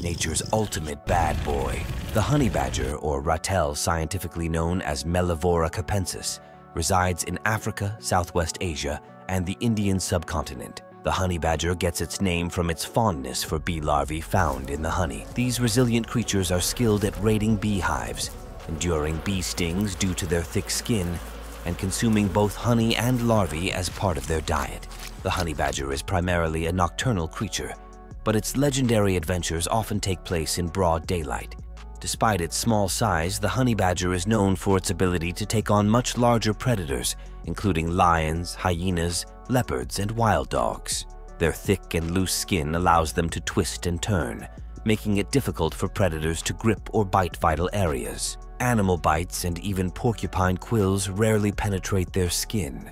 Nature's ultimate bad boy, the honey badger, or ratel scientifically known as Mellivora capensis, resides in Africa, Southwest Asia, and the Indian subcontinent. The honey badger gets its name from its fondness for bee larvae found in the honey. These resilient creatures are skilled at raiding beehives, enduring bee stings due to their thick skin, and consuming both honey and larvae as part of their diet. The honey badger is primarily a nocturnal creature, but its legendary adventures often take place in broad daylight. Despite its small size, the honey badger is known for its ability to take on much larger predators, including lions, hyenas, leopards, and wild dogs. Their thick and loose skin allows them to twist and turn, making it difficult for predators to grip or bite vital areas. Animal bites and even porcupine quills rarely penetrate their skin,